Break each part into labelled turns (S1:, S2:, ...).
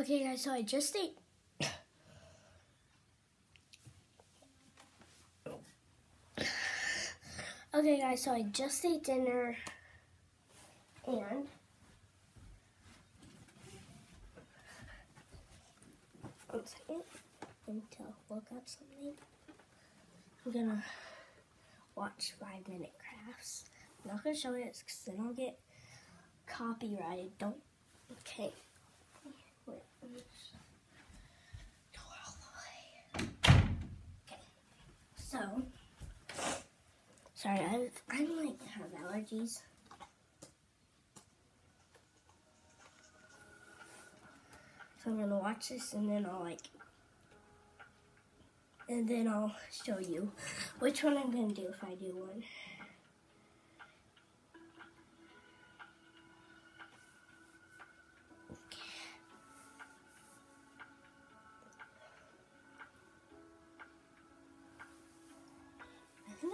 S1: Okay, guys, so I just ate. Okay, guys, so I just ate dinner and. One second. I need to look up something. I'm gonna watch five minute crafts. I'm not gonna show it because then I'll get copyrighted. Don't. Okay. Wait, let me just So. Sorry, I I'm like have allergies. So I'm gonna watch this and then I'll like and then I'll show you which one I'm gonna do if I do one.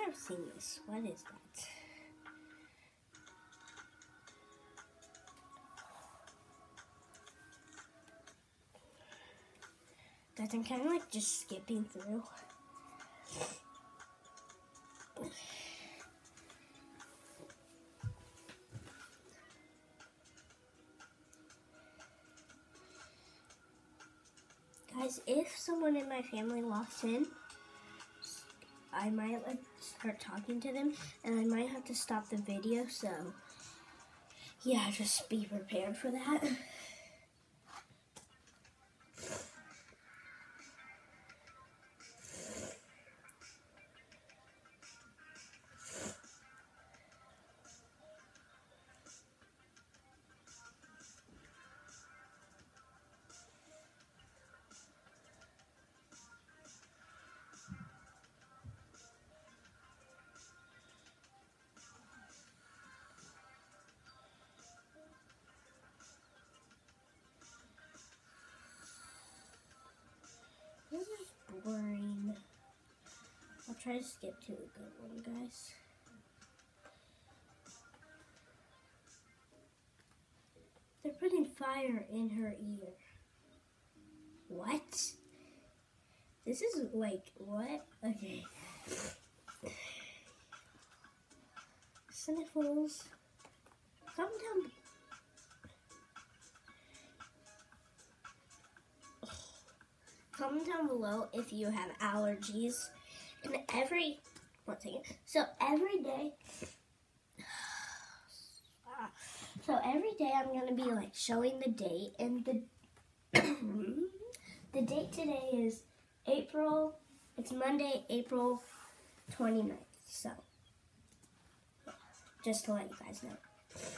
S1: I've seen this. What is that? Guys, I'm kind of like just skipping through. Guys, if someone in my family walks in, I might like start talking to them and I might have to stop the video, so yeah, just be prepared for that. boring. I'll try to skip to a good one, guys. They're putting fire in her ear. What? This is like, what? Okay. Sniffles. Comment down comment down below if you have allergies. And every one second. So every day. So every day I'm gonna be like showing the date, and the the date today is April. It's Monday, April 29th. So just to let you guys know.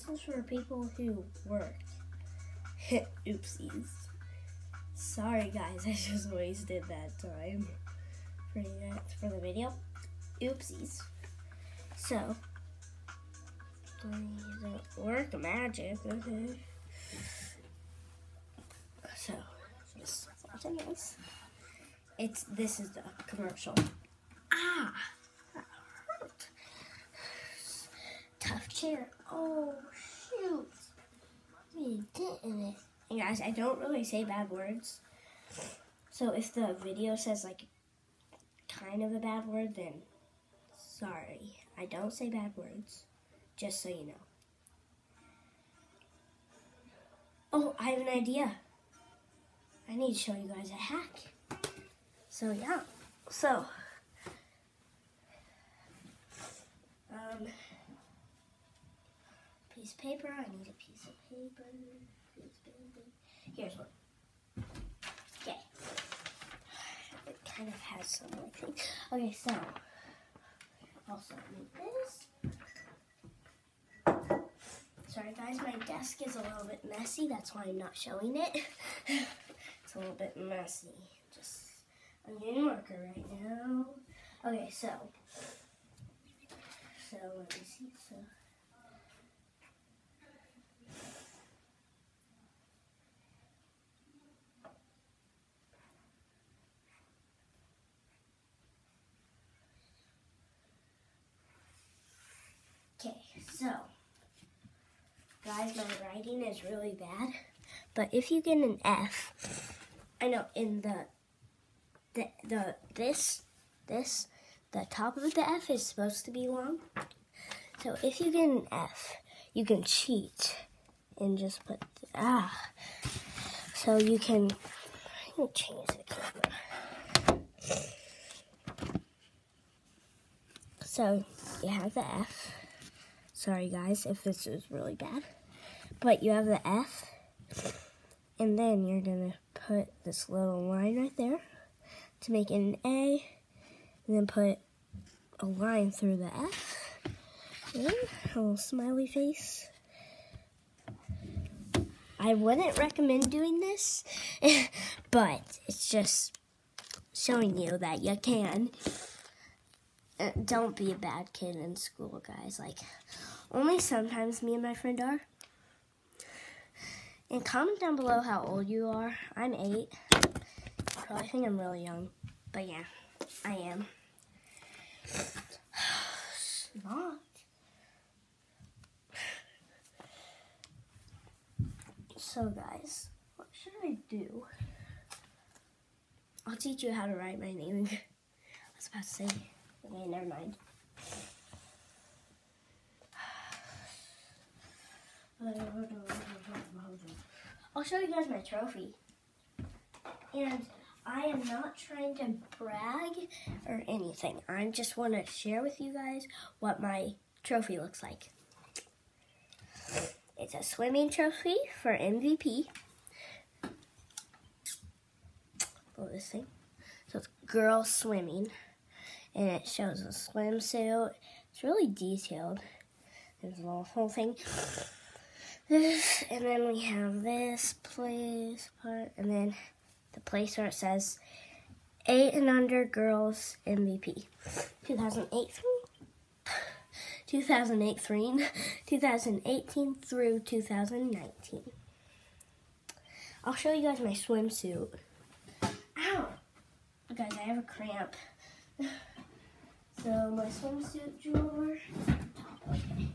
S1: This is for people who work. Oopsies. Sorry guys, I just wasted that time for for the video. Oopsies. So, work magic. Okay. So, just watching this. It's this is the commercial. Ah, that hurt. Tough chair. Oh shoot, in it. And guys, I don't really say bad words. So if the video says like kind of a bad word, then sorry. I don't say bad words. Just so you know. Oh, I have an idea. I need to show you guys a hack. So yeah, so um, piece of paper. I need a piece of paper. Here's one. Okay, it kind of has some like thing. Okay, so also need this. Sorry guys, my desk is a little bit messy. That's why I'm not showing it. It's a little bit messy. Just I'm getting right now. Okay, so so let me see. So Okay, so guys, my writing is really bad, but if you get an F, I know in the the the this this the top of the F is supposed to be long. So if you get an F, you can cheat and just put ah. So you can change the camera. So you have the F. Sorry guys if this is really bad. But you have the F. And then you're gonna put this little line right there to make it an A. And then put a line through the F. And a little smiley face. I wouldn't recommend doing this, but it's just showing you that you can. Uh, don't be a bad kid in school, guys. Like, only sometimes me and my friend are. And comment down below how old you are. I'm eight. Probably think I'm really young. But yeah, I am. Not. So guys, what should I do? I'll teach you how to write my name. I was about to say, okay, never mind. I'll show you guys my trophy. And I am not trying to brag or anything. I just want to share with you guys what my trophy looks like. It's a swimming trophy for MVP. Oh, this thing. So it's girl swimming. And it shows a swimsuit. It's really detailed. There's a little whole thing. This, and then we have this place part, and then the place where it says 8 and under girls MVP. 2008 2008 2018 through 2019. I'll show you guys my swimsuit. Ow! Guys, I have a cramp. So my swimsuit drawer. Okay.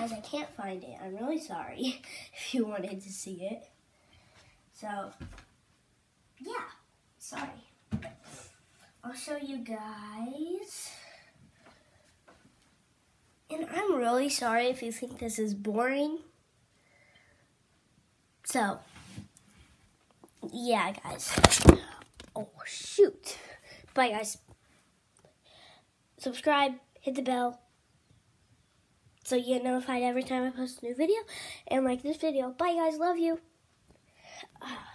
S1: Guys, I can't find it. I'm really sorry if you wanted to see it. So, yeah, sorry. I'll show you guys. And I'm really sorry if you think this is boring. So, yeah, guys. Oh, shoot. Bye, guys. Subscribe, hit the bell, so you get notified every time I post a new video. And like this video. Bye, guys. Love you. Ah.